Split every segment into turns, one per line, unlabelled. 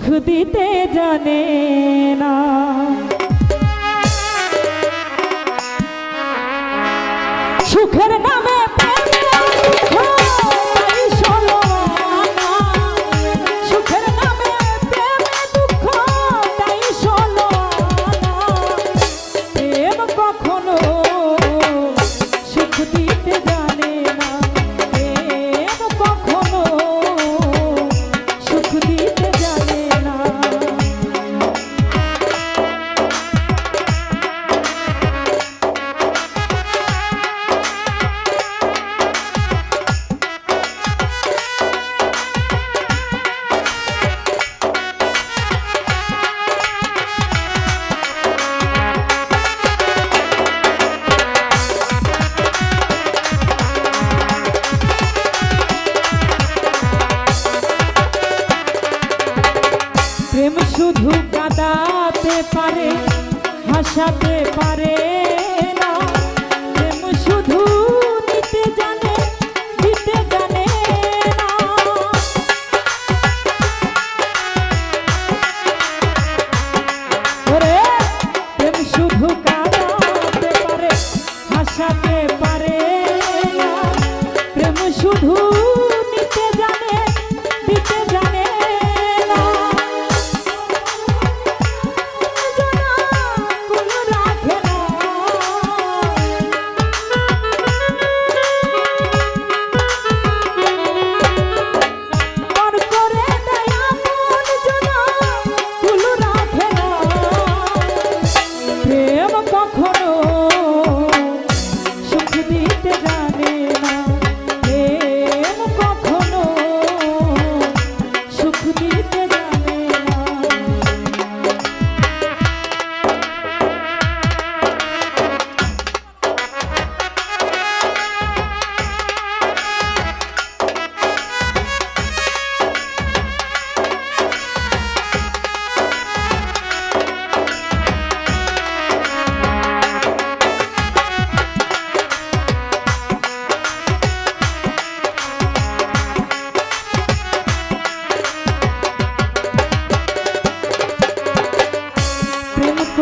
সুখ দিতে জানে না। সুখের নামে কখনো বোঝাতে পারে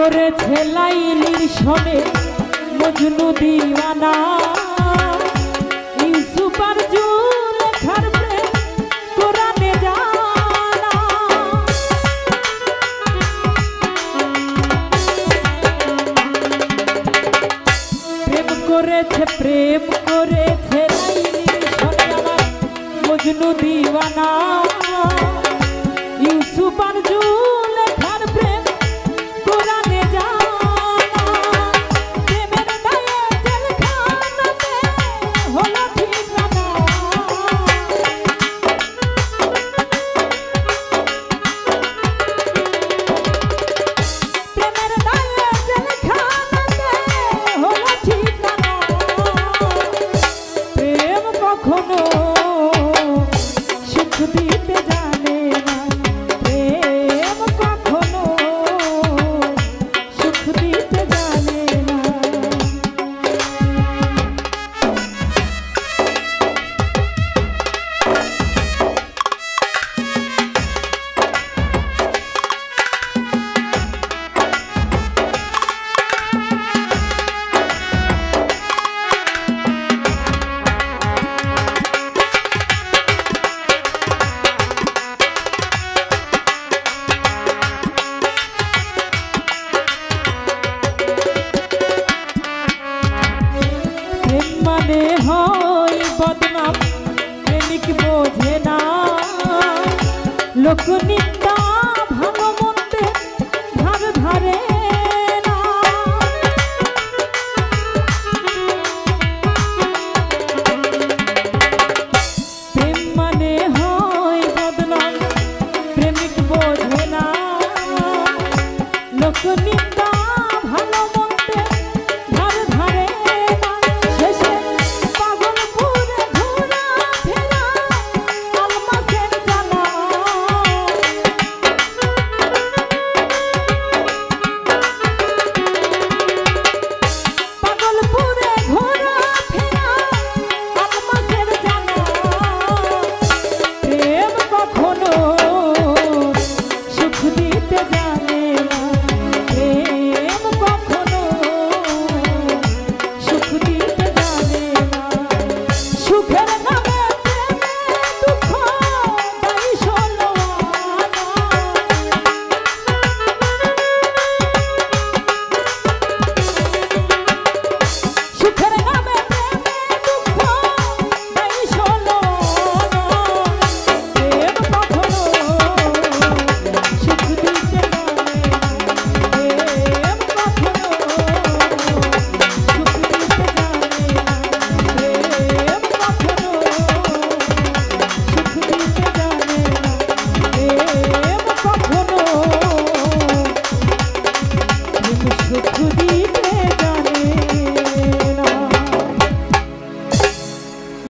করেছে লাইলির সনে মজনু দিওয়ানা। প্রেম করেছে প্রেম করেছে মজনু দিওয়ানা। ইউসুফার বোঝে না? লোকনিত্য